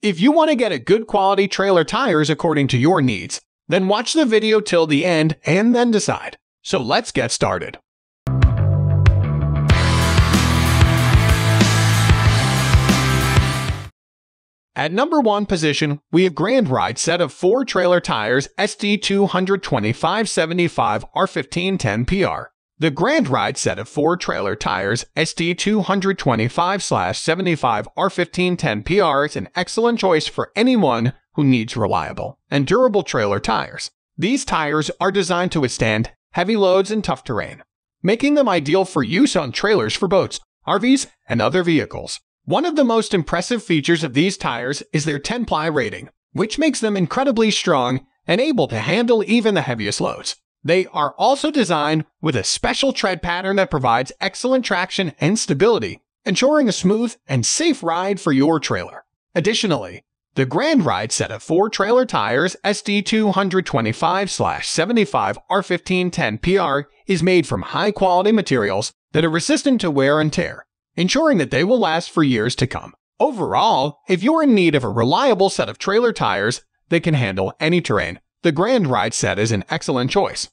If you want to get a good quality trailer tires according to your needs, then watch the video till the end and then decide. So let's get started. At number 1 position, we have Grand Ride set of 4 trailer tires ST225-75 R1510PR. The Grand Ride set of 4 trailer tires ST225-75 R1510PR is an excellent choice for anyone who needs reliable and durable trailer tires. These tires are designed to withstand heavy loads and tough terrain, making them ideal for use on trailers for boats, RVs, and other vehicles. One of the most impressive features of these tires is their 10-ply rating, which makes them incredibly strong and able to handle even the heaviest loads. They are also designed with a special tread pattern that provides excellent traction and stability, ensuring a smooth and safe ride for your trailer. Additionally, the Grand Ride set of four trailer tires ST225-75 R1510PR is made from high-quality materials that are resistant to wear and tear, ensuring that they will last for years to come. Overall, if you're in need of a reliable set of trailer tires that can handle any terrain, the Grand Ride set is an excellent choice.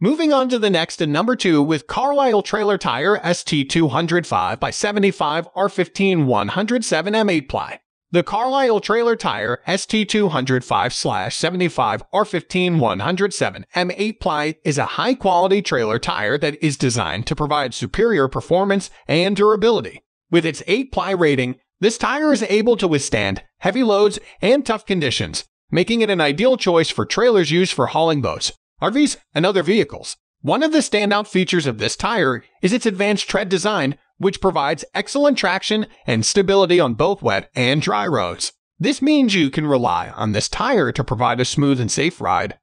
Moving on to the next and number 2 with Carlisle Trailer Tire ST205 by 75 R15 107 M8 ply. The Carlisle Trailer Tire ST205-75 R15 107 M8 ply is a high-quality trailer tire that is designed to provide superior performance and durability. With its 8-ply rating, this tire is able to withstand heavy loads and tough conditions, making it an ideal choice for trailers used for hauling boats, RVs, and other vehicles. One of the standout features of this tire is its advanced tread design, which provides excellent traction and stability on both wet and dry roads. This means you can rely on this tire to provide a smooth and safe ride,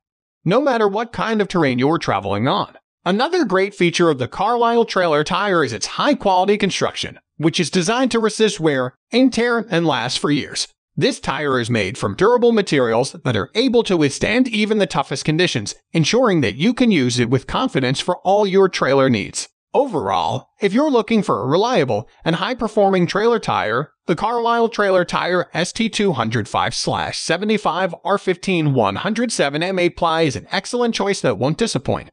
no matter what kind of terrain you're traveling on. Another great feature of the Carlisle trailer tire is its high quality construction, which is designed to resist wear and tear and last for years. This tire is made from durable materials that are able to withstand even the toughest conditions, ensuring that you can use it with confidence for all your trailer needs. Overall, if you're looking for a reliable and high-performing trailer tire, the Carlisle Trailer Tire ST205-75 R15 107 M8 ply is an excellent choice that won't disappoint.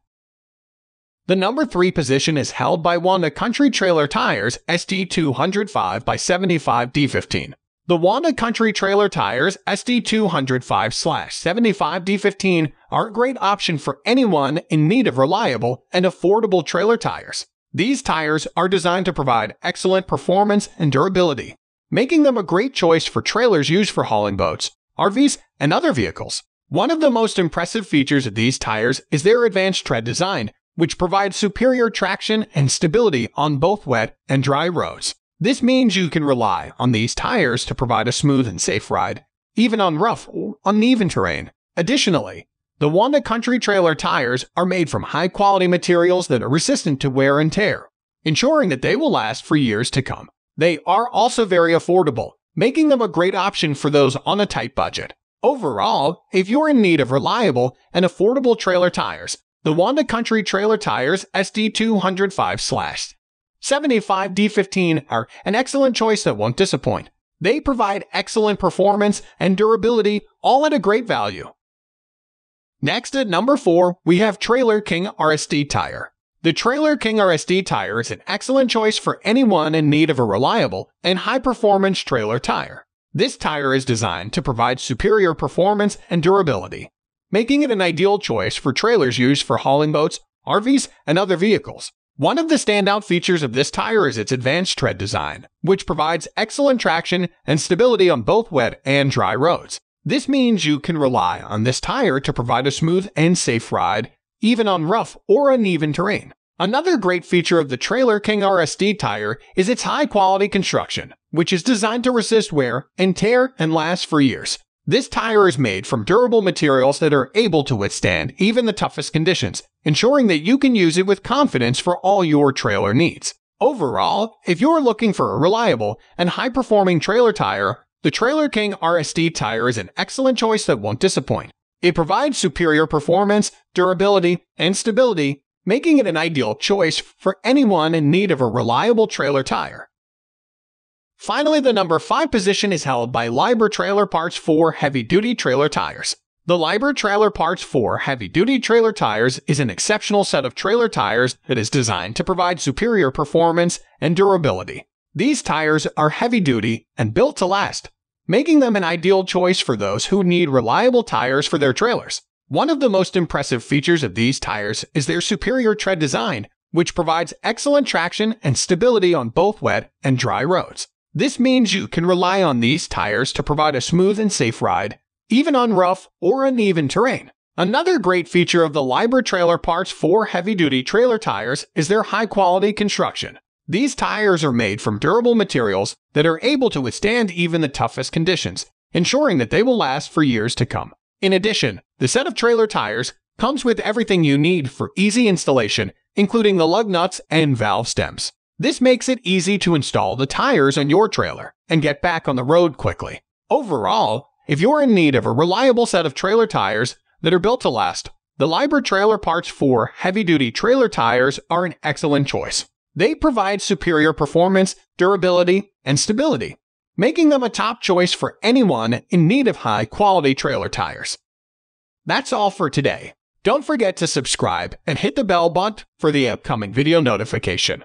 The number 3 position is held by Wanda Country Trailer Tires ST205 by 75 D15. The Wanda Country Trailer Tires ST205-75D15 are a great option for anyone in need of reliable and affordable trailer tires. These tires are designed to provide excellent performance and durability, making them a great choice for trailers used for hauling boats, RVs, and other vehicles. One of the most impressive features of these tires is their advanced tread design, which provides superior traction and stability on both wet and dry roads. This means you can rely on these tires to provide a smooth and safe ride, even on rough or uneven terrain. Additionally, the Wanda Country Trailer tires are made from high quality materials that are resistant to wear and tear, ensuring that they will last for years to come. They are also very affordable, making them a great option for those on a tight budget. Overall, if you're in need of reliable and affordable trailer tires, the Wanda Country Trailer Tires ST205 75 D15 are an excellent choice that won't disappoint. They provide excellent performance and durability, all at a great value. Next at number 4, we have Trailer King RST Tire. The Trailer King RST tire is an excellent choice for anyone in need of a reliable and high-performance trailer tire. This tire is designed to provide superior performance and durability, making it an ideal choice for trailers used for hauling boats, RVs, and other vehicles. One of the standout features of this tire is its advanced tread design, which provides excellent traction and stability on both wet and dry roads. This means you can rely on this tire to provide a smooth and safe ride, even on rough or uneven terrain. Another great feature of the Trailer King RST tire is its high quality construction, which is designed to resist wear and tear and last for years. This tire is made from durable materials that are able to withstand even the toughest conditions, ensuring that you can use it with confidence for all your trailer needs. Overall, if you're looking for a reliable and high performing trailer tire, the Trailer King RST tire is an excellent choice that won't disappoint. It provides superior performance, durability, and stability, making it an ideal choice for anyone in need of a reliable trailer tire. Finally, the number 5 position is held by Libra Trailer Parts 4 Heavy Duty Trailer Tires. The Libra Trailer Parts 4 Heavy Duty Trailer Tires is an exceptional set of trailer tires that is designed to provide superior performance and durability. These tires are heavy duty and built to last, making them an ideal choice for those who need reliable tires for their trailers. One of the most impressive features of these tires is their superior tread design, which provides excellent traction and stability on both wet and dry roads. This means you can rely on these tires to provide a smooth and safe ride, even on rough or uneven terrain. Another great feature of the Libra Trailer Parts 4 heavy-duty trailer tires is their high-quality construction. These tires are made from durable materials that are able to withstand even the toughest conditions, ensuring that they will last for years to come. In addition, the set of trailer tires comes with everything you need for easy installation, including the lug nuts and valve stems. This makes it easy to install the tires on your trailer and get back on the road quickly. Overall, if you're in need of a reliable set of trailer tires that are built to last, the Libra Trailer Parts 4 heavy-duty trailer tires are an excellent choice. They provide superior performance, durability, and stability, making them a top choice for anyone in need of high quality trailer tires. That's all for today. Don't forget to subscribe and hit the bell button for the upcoming video notification.